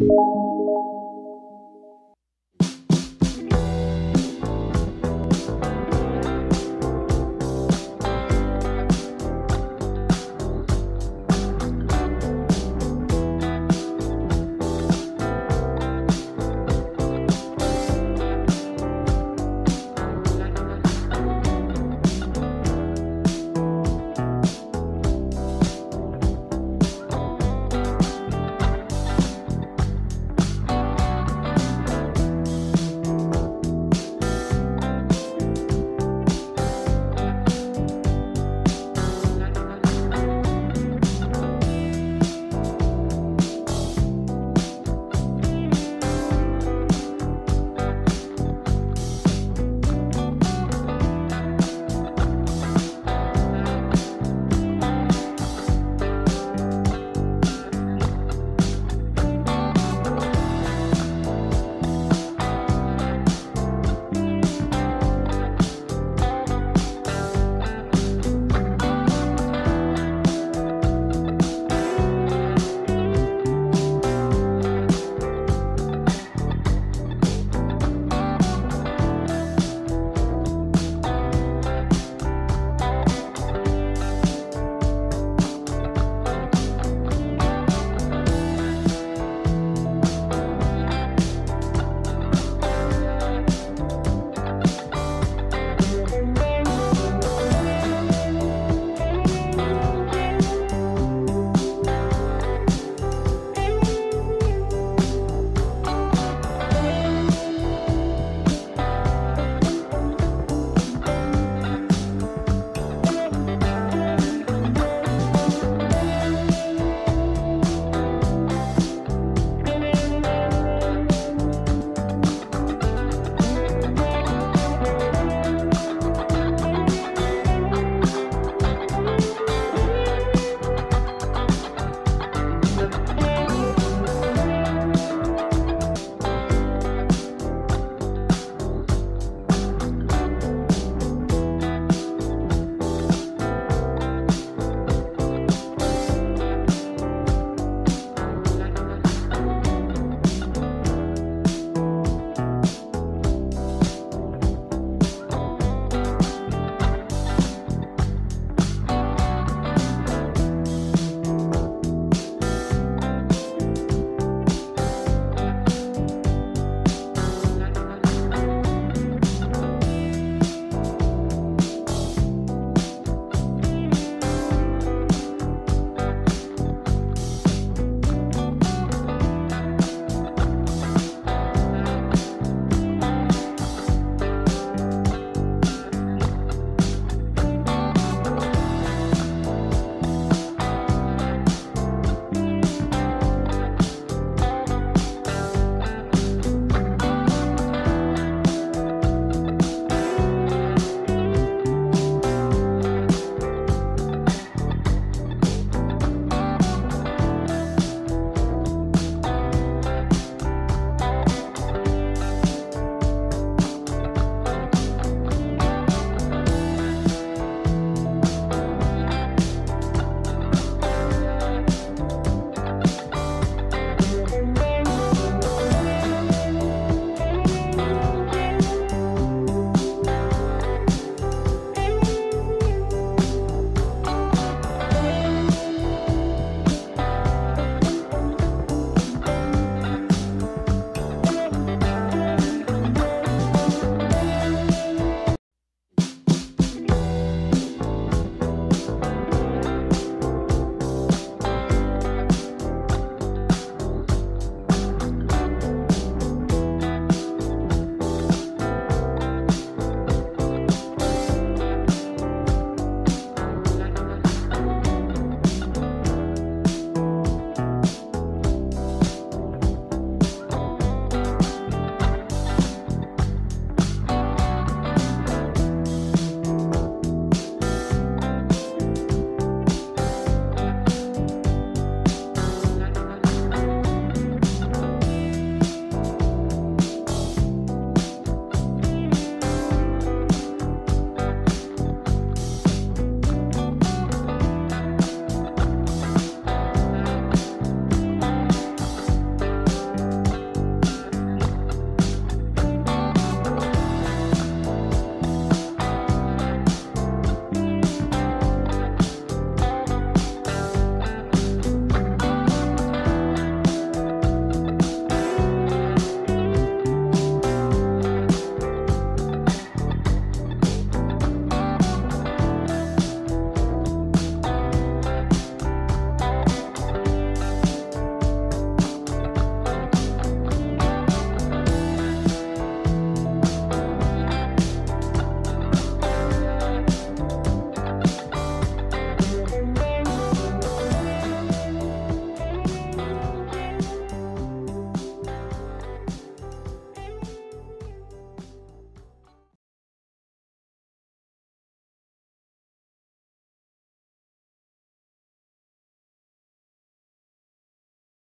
you